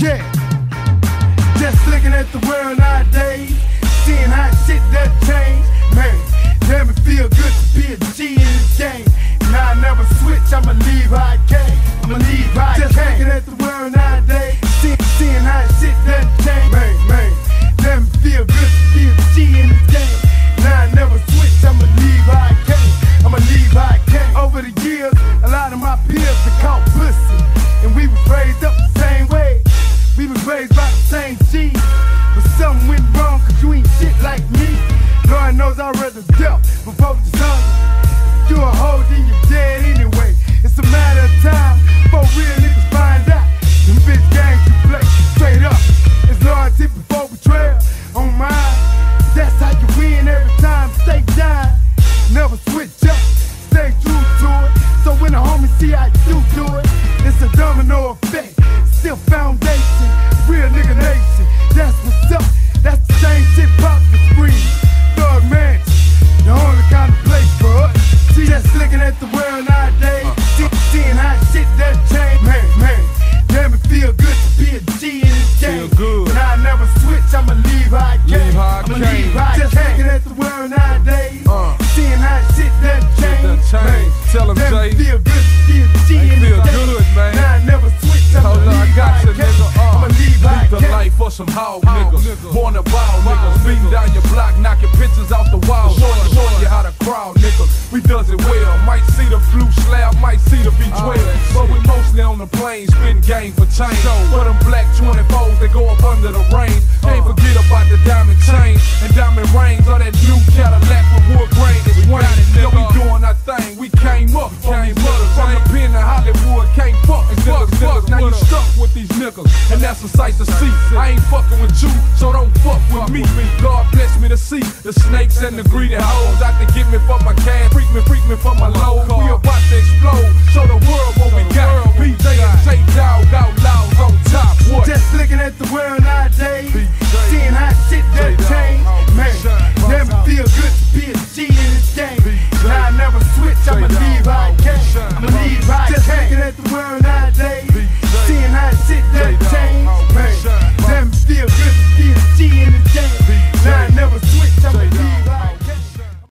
Yeah. Just looking at the world nowadays, seeing how shit that change. Man, damn it feel good to be a G in this game. Now I never switch, I'ma leave how I came. I'ma leave how I Just looking at the world nowadays, seeing, seeing how shit that change. Man, man, damn it feel good to be a G in this game. I'd rather death before the just looking at the world nowadays, see, seeing how shit that change. Man, man, damn it feel good to be a G in this game. Feel good. But I never switch, I'ma leave how I came. Leave how I I'ma came. leave how I Just looking at the world nowadays, Uh. seeing how shit that change. done changed. Man, Tell damn Jay. feel good to be a G in this game. good, man. Now I never switch, I'ma Hold on, I leave got how you, I came. nigga. Uh, I'ma leave how I Beat the came. life for some Hogg niggas. Born to ball niggas. Beating down your block, We does it well. Might see the blue slab, might see the V12. But we mostly on the plane, spin game for change. For them black 24s that go up under the rain. Uh-huh. Can't forget about the diamond chain and diamond rings. All that new Cadillac with wood grain is swing. Yo, we doing our thing. We came up, came up from the pen to Hollywood. Can't fuck niggas, niggas. Now you stuck with these niggas, and that's a sight to see. I ain't fucking with you, so don't fuck with me. God bless me to see the snakes and the greedy hoes out to get me for my cash, been freaking for my. We about to explode. Show the world what we got. PJ and J Dog out loud on top. What? Just looking at the world nowadays. Seeing how shit that change. Oh, Man, never feel good to be a G in this game. Now I never switch. I'ma leave how oh, I. I'ma leave how I. Just looking at the